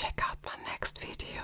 check out my next video.